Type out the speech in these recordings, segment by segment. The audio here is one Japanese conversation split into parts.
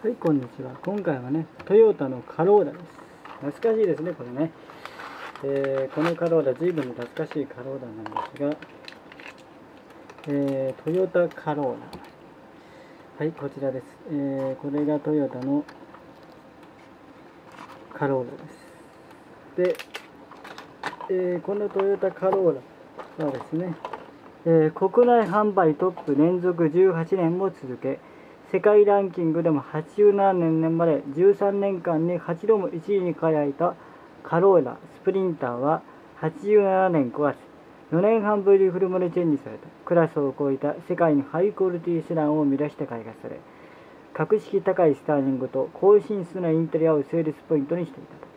はい、こんにちは。今回はね、トヨタのカローラです。懐かしいですね、これね。えー、このカローラ、随分懐かしいカローラなんですが、えー、トヨタカローラ。はい、こちらです。えー、これがトヨタのカローラです。で、えー、このトヨタカローラはですね、えー、国内販売トップ連続18年も続け、世界ランキングでも87年まで13年間に8度も1位に輝いたカローラスプリンターは87年5月4年半ぶりにフルモデルチェンジされた。クラスを超えた世界のハイクオリティセダンを生み出して開発され。格式高いスターリングと高品質なインテリアをセールスポイントにしていたと。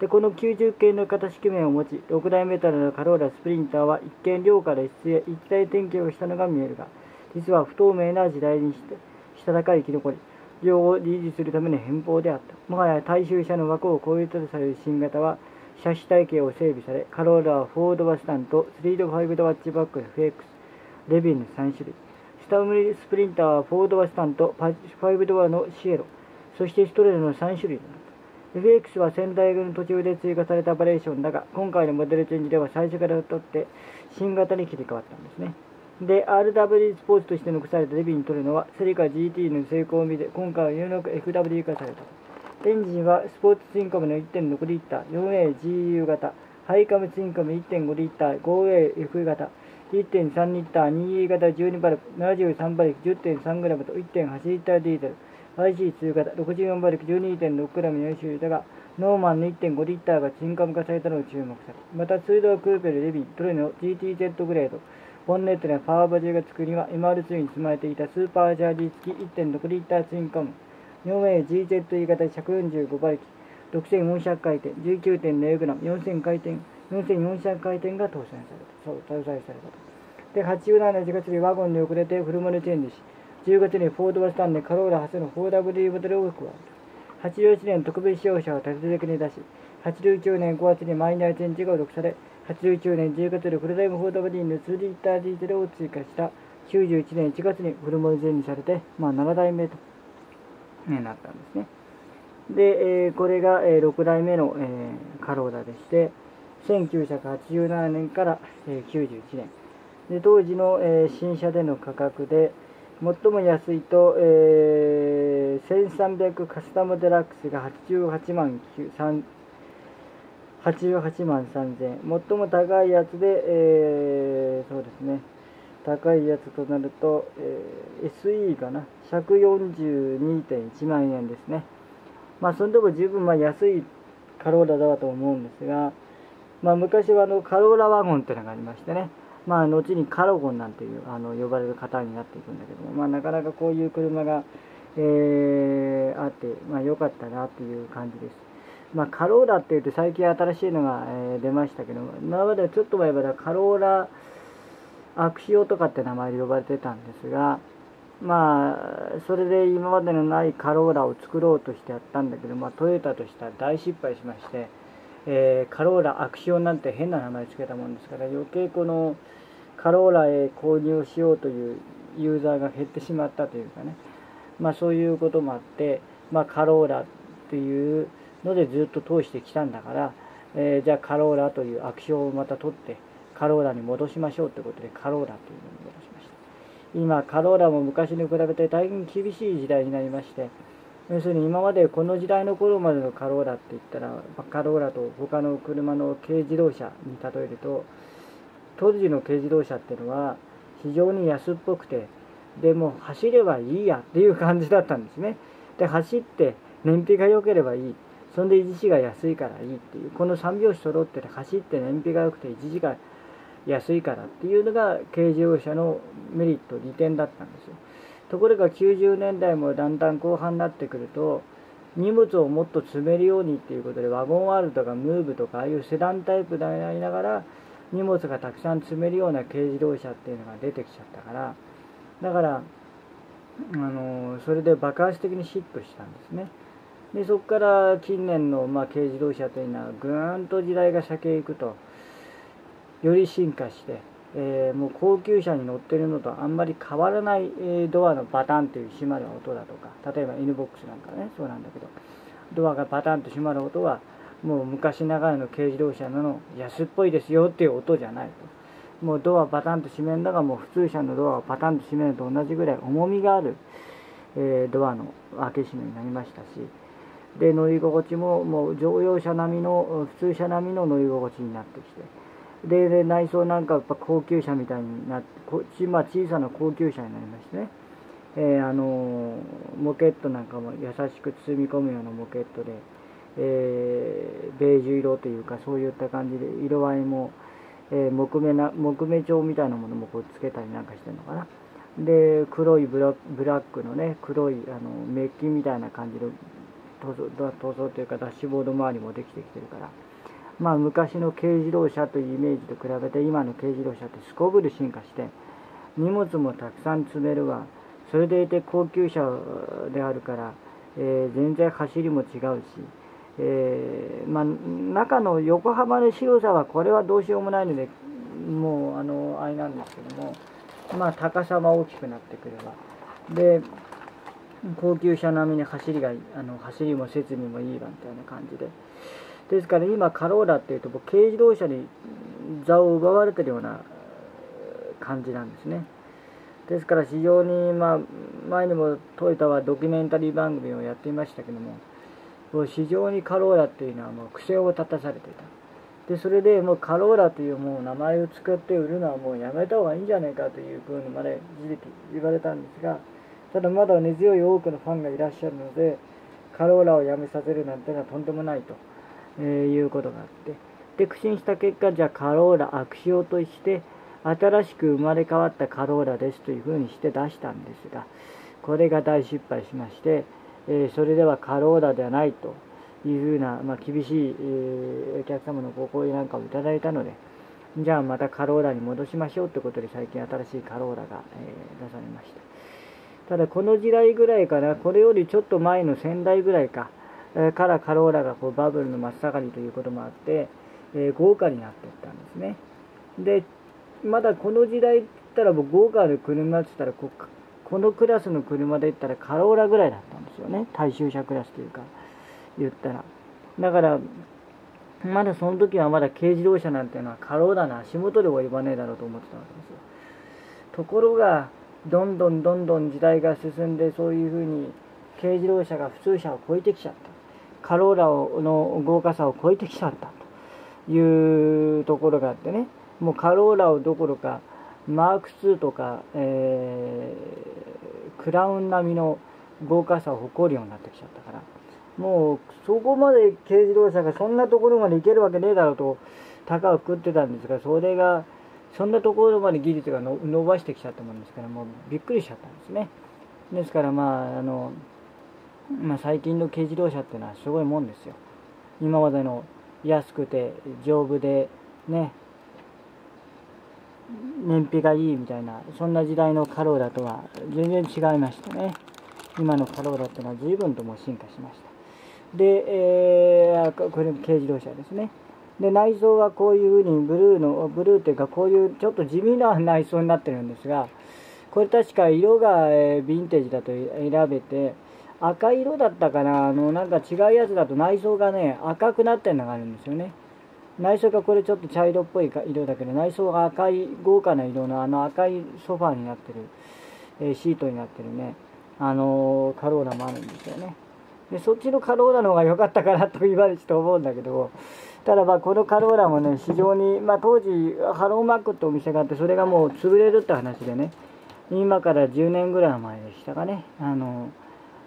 でこの90系の型式名を持ち6代メタルのカローラスプリンターは一見量から質へ一体転機をしたのが見えるが実は不透明な時代にしてしたたかい生き残り、両を維持するための変更であった。もはや大衆車の枠を超えたとされる新型は、車種体系を整備され、カローラはフォードバスタンとスリード5ドワッチバック FX、レビンの3種類。スタムリスプリンターはフォードバスタンと5ドアのシエロ、そしてストレーの3種類だった。FX は仙台軍途中で追加されたバリエーションだが、今回のモデルチェンジでは最初から取って新型に切り替わったんですね。で、RW スポーツとして残されたデビに取るのは、セリカ GT の成功を見て、今回は有能 FW 化された。エンジンはスポーツツインカムの1.6リッター、4AGU 型、ハイカムツインカム1.5リッター、5AF 型、1.3リッター、2E 型。12バルク、73バルク、10.3グラムと1.8リッターディーゼル、IC2 型、64バルク、12.6グラム4種類だが、ノーマンの1.5リッターがツインカム化されたのを注目され、また、ツードクーペル、レビン、トレの GTZ グレード、ボンネットやパワーバジルが作りは MR2 に積まれていたスーパージャージー付き1.6リッターツインカム。4AGZE 型145馬力。6400回転 19.0g 4000回転4400回転が搭載された。そう搭載されたと。で87年1月にワゴンに遅れてフルモルチェンジし10月にフォードバスタンでカローラ初の 4W モデルを加えた。88年特別商社を立て続けに出し89年5月にマイナーチェンジが録され89年10月にフルタイムフォードボディの2リッターディーゼルを追加した91年1月にフルモデルにされて、まあ、7代目と、ね、なったんですね。で、えー、これが、えー、6代目の、えー、カローラでして、1987年から、えー、91年。で当時の、えー、新車での価格で、最も安いと、えー、1300カスタムデラックスが88万3 88万3000最も高いやつで、えー、そうですね。高いやつとなると、えー、SE かな。142.1万円ですね。まあそのとこ十分まあ安いカローラだと思うんですがまあ昔はあのカローラワゴンっていうのがありましてね。まあ後にカロゴンなんていうあの呼ばれる方になっていくんだけどもまあなかなかこういう車が、えー、あってまあ良かったなっていう感じです。まあ、カローラっていうと最近新しいのが、えー、出ましたけど今までちょっと前まではカローラアクシオとかって名前で呼ばれてたんですがまあそれで今までのないカローラを作ろうとしてやったんだけど、まあ、トヨタとしては大失敗しまして、えー、カローラアクシオなんて変な名前つけたもんですから余計このカローラへ購入しようというユーザーが減ってしまったというかね。まあそういうこともあって、まあ、カローラっていうのでずっと通してきたんだから、えー、じゃあカローラというアクションをまた取ってカローラに戻しましょうということでカローラというのに戻しました。今カローラも昔に比べて大変厳しい時代になりまして要するに今までこの時代の頃までのカローラって言ったらカローラと他の車の軽自動車に例えると当時の軽自動車っていうのは非常に安っぽくてでも走ればいいやっていう感じだったんですね。で走って燃費が良ければいい。そんで維持費が安いからいいっていうこの3拍子揃ってて走って燃費が良くて維持が安いからっていうのが軽自動車のメリット利点だったんですよところが90年代もだんだん後半になってくると荷物をもっと積めるようにっていうことでワゴンワールとかムーブとかああいうセダンタイプでありながら荷物がたくさん積めるような軽自動車っていうのが出てきちゃったからだからあのそれで爆発的にヒットしたんですね。でそこから近年の、まあ、軽自動車というのはぐーんと時代が先へ行くとより進化してえー、もう高級車に乗ってるのとあんまり変わらない、えドアのバタンという閉まる音だとか例えば N ボックスなんかねそうなんだけどドアがバタンと閉まる音はもう昔ながらの軽自動車の安っぽいですよっていう音じゃないと。もうドアバタンと閉めるのがもう普通車のドアをパタンと閉めるのと同じぐらい重みがある、えー、ドアの開け閉めになりましたしで乗り心地ももう乗用車並みの普通車並みの乗り心地になってきて。でで内装なんかやっぱ高級車みたいになってこち、まあ、小さな高級車になりましてね、えー、あのモケットなんかも優しく包み込むようなモケットで、えー、ベージュ色というかそういった感じで色合いも、えー、木目な木目調みたいなものもこうつけたりなんかしてるのかな。で黒いブラックのね黒いあのメッキみたいな感じの塗装塗装というかダッシュボード周りもできてきてるからまあ、昔の軽自動車というイメージと比べて今の軽自動車ってすこぶる進化して荷物もたくさん積めるわ。それでいて高級車であるから、えー、全然走りも違うし、えー、まあ、中の横浜の広さはこれはどうしようもないのでもうあのあれなんですけどもまあ高さは大きくなってくれば。で高級車並みに走りがあの走りも設備もいいわみたいな感じで。ですから今カローラっていうと軽自動車に座を奪われてるような感じなんですねですから非常にまあ前にもトヨタはドキュメンタリー番組をやっていましたけどももう非常にカローラっていうのはもう苦戦を立たされていたでそれでもうカローラというもう名前を使って売るのはもうやめた方がいいんじゃないかというふうにまで言われたんですがただまだ根強い多くのファンがいらっしゃるのでカローラをやめさせるなんてのはとんでもないと。えー、いうことがあってで苦心した結果じゃあカローラ悪用として新しく生まれ変わったカローラですというふうにして出したんですがこれが大失敗しまして、えー、それではカローラではないというふうな、まあ、厳しい、えー、お客様のご好意なんかをいただいたのでじゃあまたカローラに戻しましょうということで最近新しいカローラが、えー、出されましたただこの時代ぐらいかなこれよりちょっと前の先代ぐらいかえからカローラがこうバブルの真っ盛りということもあって、えー、豪華になっていったんですね。で、まだこの時代って言ったら、豪華で車って言ったらこ、このクラスの車で言ったらカローラぐらいだったんですよね。大衆車クラスというか、言ったら。だから、まだその時はまだ軽自動車なんていうのはカローラの足元では及ばねえだろうと思ってたわけですよ。ところが、どんどんどんどん時代が進んで、そういうふうに軽自動車が普通車を超えてきちゃった。カローラをの豪華さを超えてきちゃったというところがあってねもうカローラをどころかマーク2とか、えー、クラウン並みの豪華さを誇るようになってきちゃったからもうそこまで軽自動車がそんなところまで行けるわけねえだろうと高をくってたんですがそれがそんなところまで技術が伸ばしてきちゃったもんですからもうびっくりしちゃったんですね。ですからまああのまあ、最近の軽自動車っていうのはすごいもんですよ。今までの安くて丈夫でね。燃費がいいみたいなそんな時代のカローラとは全然違いましたね。今のカローラっていうのは随分とも進化しました。で、えー、これ軽自動車ですね。で内装はこういうふうにブルーのブルーっていうかこういうちょっと地味な内装になってるんですがこれ確か色が、え、ヴィンテージだと選べて赤色だったかな、あの、なんか違うやつだと内装がね、赤くなってるのがあるんですよね。内装がこれちょっと茶色っぽい色だけど、内装が赤い、豪華な色のあの赤いソファーになってる、え、シートになってるね、あの、カローラもあるんですよね。で、そっちのカローラの方が良かったかなと言われてと思うんだけど、ただまあこのカローラもね、非常に、まあ当時、ハローマックってお店があって、それがもう潰れるって話でね、今から10年ぐらい前でしたかね、あの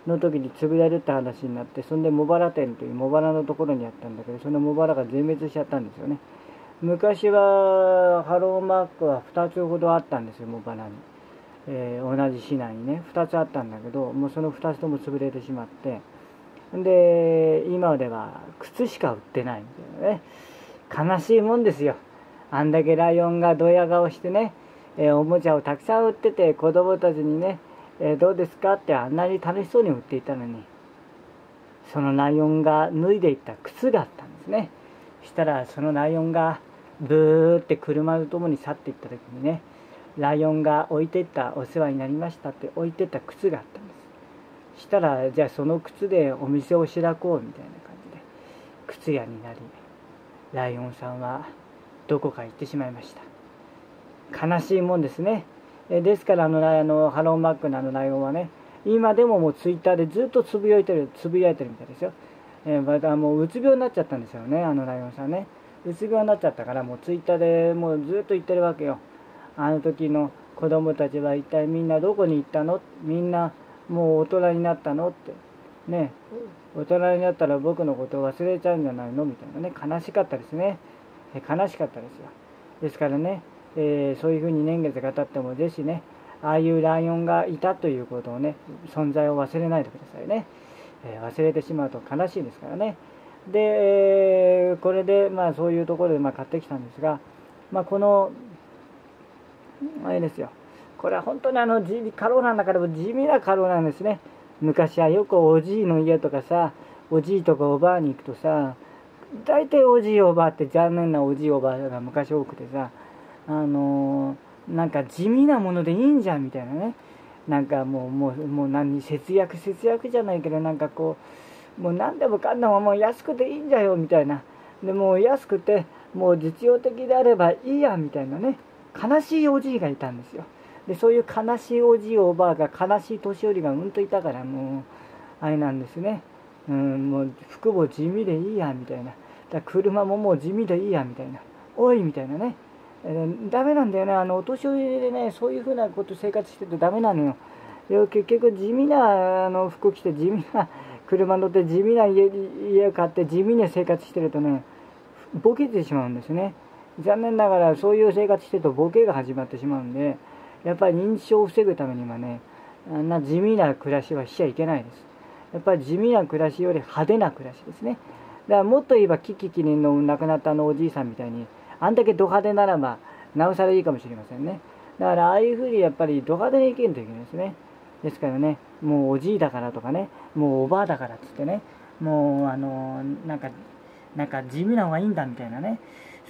の時に潰れるって話になってそんで茂原店という茂原のところにあったんだけどその茂原が全滅しちゃったんですよね。昔はハローマークは2つほどあったんですよ茂原に、えー、同じ市内にね。2つあったんだけどもうその2つとも潰れてしまって。で今では靴しか売ってないみたいなね。悲しいもんですよ。あんだけライオンがドヤ顔してね、えー、おもちゃをたくさん売ってて子供たちにねえー、どうですかってあんなに楽しそうに売っていたのにそのライオンが脱いでいった靴があったんですね。したらそのライオンがブーって車と共に去っていった時にねライオンが置いてったお世話になりましたって置いてった靴があったんです。したらじゃあその靴でお店を開こうみたいな感じで靴屋になりライオンさんはどこか行ってしまいました。悲しいもんですね。えですからあのあのハローマックのあのライオンはね今でももうツイッターでずっとつぶやいてるつぶやいてるみたいですよ、えー、またもううつ病になっちゃったんですよねあのライオンさんね。うつ病になっちゃったからもうツイッターでもうずっと言ってるわけよ。あの時の子供たちは一体みんなどこに行ったの？みんなもう大人になったの？って。ね。大人になったら僕のことを忘れちゃうんじゃないの？みたいなね。悲しかったですね。悲しかったですよ。ですからね、えー、そういうふうに年月が経ってもぜひねああいうライオンがいたということをね存在を忘れないでくださいね、えー、忘れてしまうと悲しいですからね。で、えー、これでまあそういうところでまあ買ってきたんですが、まあ、このあれですよこれは本当にあのカローラの中でも地味なカローラなんですね。昔はよくおじいの家とかさおじいとかおばあに行くとさ大体おじいおばあって残念なおじいおばあが昔多くてさあのー、なんか地味なものでいいんじゃんみたいなね。なんかもうもうもう何節約節約じゃないけどなんかこうもう何でもかんでももう安くていいんだよみたいな。でも安くてもう実用的であればいいやみたいなね。悲しいおじいがいたんですよ。でそういう悲しいおじいおばあが悲しい年寄りがうんといたからもうあれなんですね。うんもう服も地味でいいやみたいな。だ車ももう地味でいいやみたいな。おいみたいなね、えー、ダメなんだよね。あのお年寄りでねそういうふうなこと生活してるとダメなのよ。結局地味なあの服着て地味な車乗って地味な家家を買って地味に生活してるとねボケてしまうんですね。残念ながらそういう生活してるとボケが始まってしまうんでやっぱり認知症を防ぐためにはねあんな地味な暮らしはしちゃいけないです。やっぱり地味な暮らしより派手な暮らしですね。だからもっと言えばキキキリンの亡くなったあのおじいさんみたいにあんだけド派手ならばなおさらいいかもしれませんねだからああいうふうにやっぱりド派手に生きるといけないですねですからねもうおじいだからとかねもうおばあだからっつってねもうあのなんかなんか地味な方がいいんだみたいなね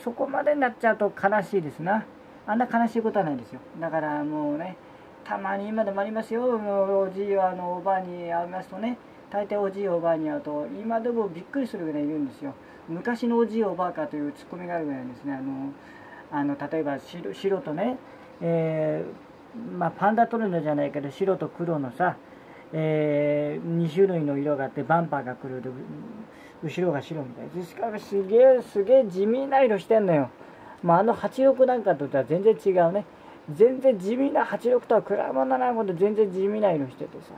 そこまでになっちゃうと悲しいですなあんな悲しいことはないですよ。だからもうねたまに今でもありますよ。もうおじいはあのおばあに会いますとね大抵おじいおばあに会うと今でもびっくりするぐらいいるんですよ。昔のおじいおばあかというツッコミがあるぐらいですね。あのあの例えば白とね、えー、まあ、パンダトルノじゃないけど白と黒のさ、えー、2種類の色があってバンパーが来る後ろが白みたいですからすげえすげえ地味な色してんのよ。まあ、あの86なんかとは全然違うね。全然地味な86とは比べ物ないこと全然地味な色しててさ。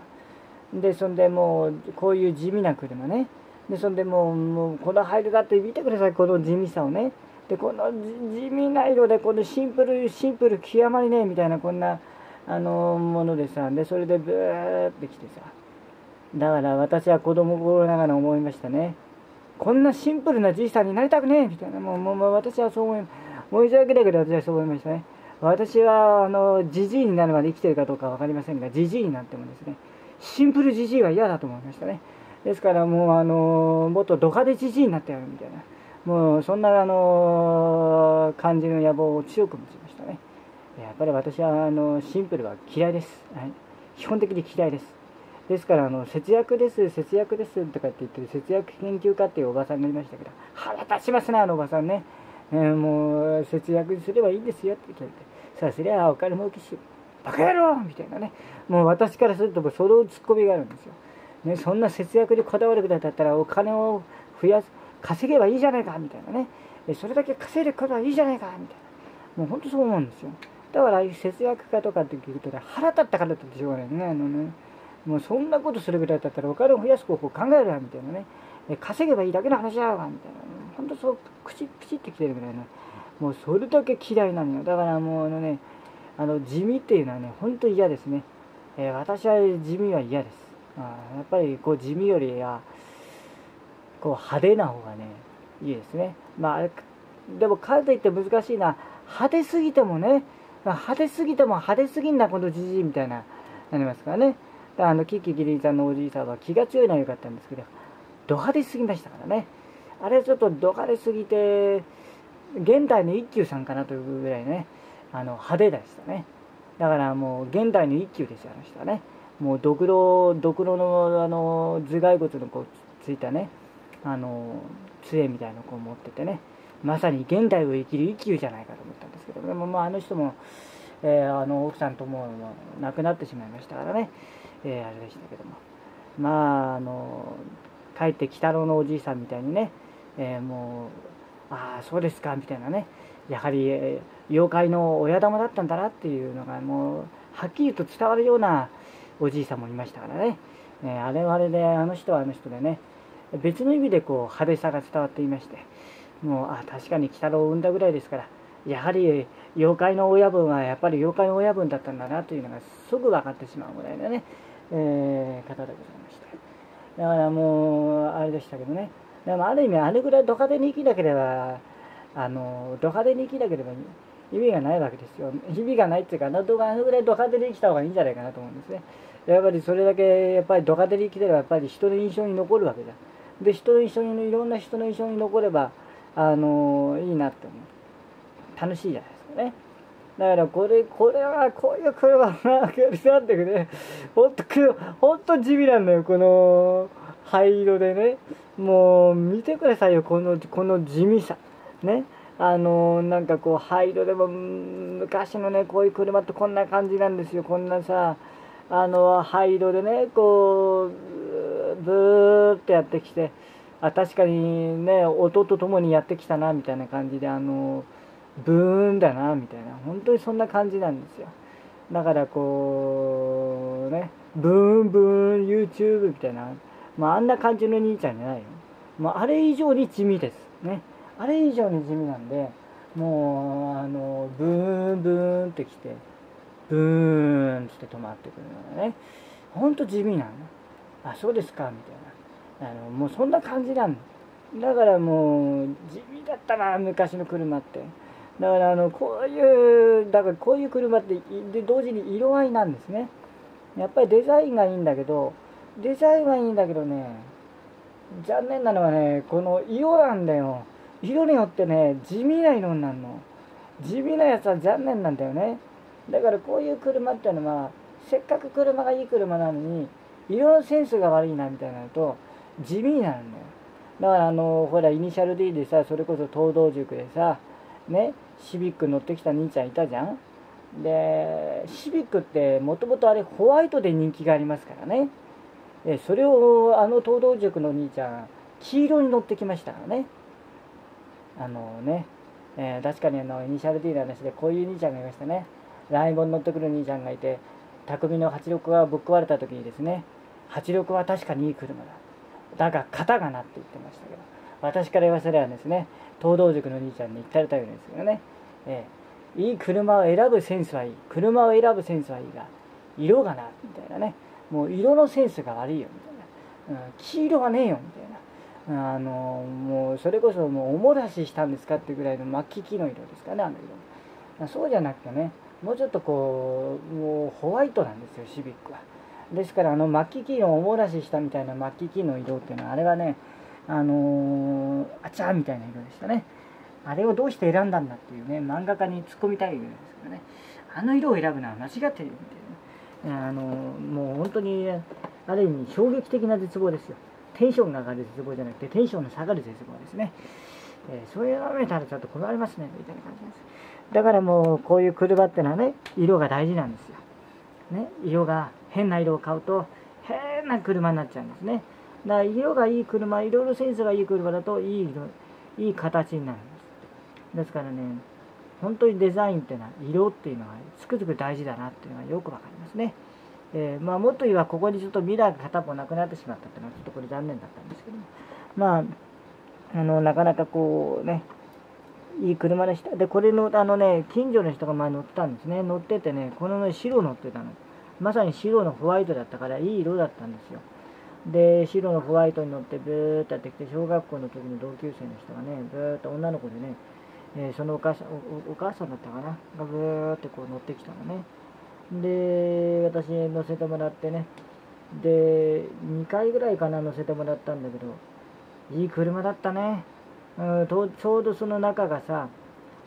でそんでもうこういう地味な車ね。でそんでもうもうこの配慮だって見てください。この地味さをね。でこの地味な色でこのシンプルシンプル極まりねえみたいなこんなあのものでさ。でそれでブーってきてさ。だから私は子供心ながら思いましたね。こんなシンプルなじいさんになりたくねえみたいな。もうもう私はそう思います。申し訳ないけど私はそう思いましたね。私は、あの、じじいになるまで生きてるかどうか分かりませんが、じじいになってもですね、シンプルじじいは嫌だと思いましたね。ですからもう、あの、もっとド派手じじいになってやるみたいな、もう、そんな、あの、感じの野望を強く持ちましたね。やっぱり私は、あの、シンプルは嫌いです。はい。基本的に嫌いです。ですから、あの、節約です、節約ですとかって言ってる節約研究家っていうおばさんがいましたけど、腹立ちますね、あのおばさんね。えー、もう節約すればいいんですよって言って。さすりゃお金儲けしバカ野郎みたいなね。もう私からするともうそのツッコミがあるんですよ、ね、そんな節約にこだわるぐらいだったらお金を増やす稼げばいいじゃないかみたいなね。それだけ稼いでことはいいじゃないかみたいな。もう本当そう思うんですよ。だからああいう節約家とかって聞くとね腹立ったからだってしょうがないねあのね。もうそんなことするぐらいだったらお金を増やす方法を考えるわみたいなね。稼げばいいだけの話だわみたいな、ね。ほんとそう口プチってきてるぐらいのもうそれだけ嫌いなのよ。だからもうあのねあの地味っていうのはねほんと嫌ですね、えー、私は地味は嫌です。あやっぱりこう地味よりはこう派手な方がねいいですね。まあでもかといって難しいな派手すぎてもね派手すぎても派手すぎんなこのじじいみたいななりますからね。あのキキキリンさんのおじいさんは気が強いのは良かったんですけどド派手すぎましたからね。あれちょっとどかれすぎて現代の一休さんかなというぐらいねあの派手でしたね。だからもう現代の一休ですよあの人はね。もうドクロドクロのあの頭蓋骨のこうついたねあの杖みたいなのをこう持っててね。まさに現代を生きる一休じゃないかと思ったんですけどでもまああの人も、えー、あの奥さんとも亡くなってしまいましたからね、えー、あれでしたけども。まああの帰って鬼太郎のおじいさんみたいにね、えー、もうああそうですかみたいなね。やはり、えー、妖怪の親玉だったんだなっていうのがもうはっきりと伝わるようなおじいさんもいましたからね、えー、あれはあれであの人はあの人でね。別の意味でこう派手さが伝わっていまして。もうあ確かに鬼太郎を産んだぐらいですから。やはり妖怪の親分はやっぱり妖怪の親分だったんだなというのがすぐ分かってしまうぐらいのね、えー、方でございましただからもうあれでしたけどね。でもある意味あれぐらいド派手に生きなければあのド派手に生きなければ意味がないわけですよ意味がないっていうかあのぐらいド派手に生きた方がいいんじゃないかなと思うんですねやっぱりそれだけやっぱりド派手に生きてればやっぱり人の印象に残るわけだで人の印象にいろんな人の印象に残ればあのいいなって思う楽しいじゃないですかねだからこれこれはこういう車がやりたってくねほんとほんと地味なんだよこの灰色でねもう見てくださいよこのこの地味さ。ね。あのなんかこう灰色でも昔のねこういう車ってこんな感じなんですよ。こんなさあの灰色でねこうブーってやってきて。あ確かにね音とともにやってきたなみたいな感じであのブーンだなみたいな。本当にそんな感じなんですよ。だからこうねブーンブーン YouTube みたいな、まあ、あんな感じの兄ちゃんじゃないよ、まあ、あれ以上に地味です。ね。あれ以上に地味なんでもうあのブーンブーンってきてブーンって止まってくるのがねほんと地味なのあそうですかみたいな。あのもうそんな感じなんだからもう地味だったな昔の車って。だからあのこういうだからこういう車ってで同時に色合いなんですね。やっぱりデザインがいいんだけどデザインはいいんだけどね。残念なのはねこの色なんだよ。色によってね地味な色になるの。地味なやつは残念なんだよね。だからこういう車っていうのはせっかく車がいい車なのに色のセンスが悪いなみたいになると地味になんだよ。だからあのほらイニシャル D でさそれこそ東道塾でさねシビック乗ってきた兄ちゃんいたじゃん。でシビックってもともとあれホワイトで人気がありますからね。えそれをあの東道塾の兄ちゃん黄色に乗ってきましたからね。あのね、えー、確かにあのイニシャル D の話でこういう兄ちゃんがいましたね。ライボン乗ってくる兄ちゃんがいて匠の86がぶっ壊れた時にですね86は確かにいい車だ。だが型がなって言ってましたけど私から言わせればですね東道塾の兄ちゃんに言ったれたようですけどね、ええ、いい車を選ぶセンスはいい。車を選ぶセンスはいいが色がなみたいなね。もう色のセンスが悪いよみたいな、うん、黄色はねえよみたいな。あのもうそれこそもうおもらししたんですかってぐらいの末期木の色ですかねあの色。そうじゃなくてねもうちょっとこうもうホワイトなんですよシビックは。ですからあの末期金をおもらししたみたいな末期金の色っていうのはあれはねあのー、あちゃーみたいな色でしたね。あれをどうして選んだんだっていうね漫画家に突っ込みたい色ですけどね。あの色を選ぶのは間違ってるみたいな、あの、もう本当にある意味衝撃的な絶望ですよ。テンションが上がる絶望じゃなくてテンションの下がる絶望ですね、えー、そういうのを見たらちょっと困りますね。みたいな感じです。だからもうこういう車ってのはね色が大事なんですよ。ね色が変な色を買うと変な車になっちゃうんですね。だから色がいい車いろいろセンスがいい車だといい色いい形になるんです。ですからね本当にデザインっていうのは色っていうのはつくづく大事だなっていうのがよくわかりますね、えー、まあ、もっと言えばここにちょっとミラーが片方なくなってしまったっていうのはちょっとこれ残念だったんですけどまああのなかなかこうねいい車でしたでこれのあのね近所の人が前乗ったんですね。乗っててねこの、ね、白乗ってたの。まさに白のホワイトだったからいい色だったんですよ。で、白のホワイトに乗ってブーッとやってきて、小学校の時の同級生の人がね、ブーッと女の子でね、えー、そのお母さんお、お母さんだったかな、がブーってこう乗ってきたのね。で、私乗せてもらってね、で、2回ぐらいかな乗せてもらったんだけど、いい車だったね。うん、とちょうどその中がさ、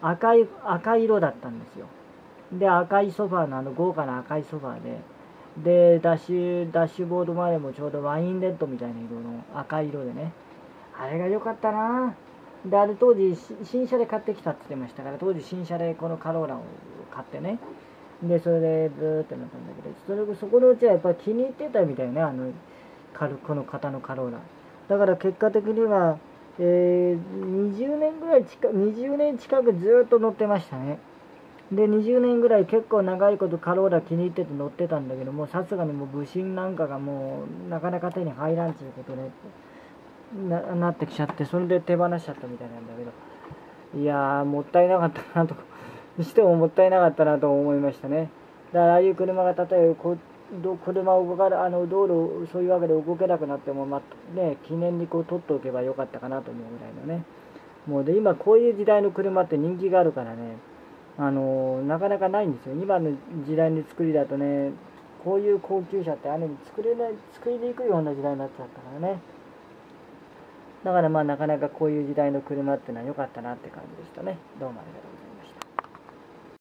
赤い赤い色だったんですよ。で赤いソファーのあの豪華な赤いソファーで。でダッシュダッシュボード周りもちょうどワインレッドみたいな色の赤い色でね。あれが良かったな。であれ当時新車で買ってきたって言ってましたから当時新車でこのカローラを買ってね。でそれでブーってなったんだけどそれそこのうちはやっぱり気に入ってたみたいねあのこの型のカローラだから結果的には、えー、20年ぐらい近20年近くずっと乗ってましたね。で20年ぐらい結構長いことカローラ気に入ってて乗ってたんだけどもさすがにもう部品なんかがもうなかなか手に入らんちゅうことで。ななってきちゃってそれで手放しちゃったみたいなんだけど。いやーもったいなかったなとしてももったいなかったなと思いましたね。だからああいう車が例えばこ車を動かあの道路そういうわけで動けなくなっても、まあね、記念にこう取っておけばよかったかなと思うぐらいのね。もうで今こういう時代の車って人気があるからね。あのなかなかないんですよ。今の時代の作りだとねこういう高級車ってある意味作れない作りにくいような時代になっちゃったからね。だからまあなかなかこういう時代の車っていうのは良かったなって感じでしたね。どうもありがとう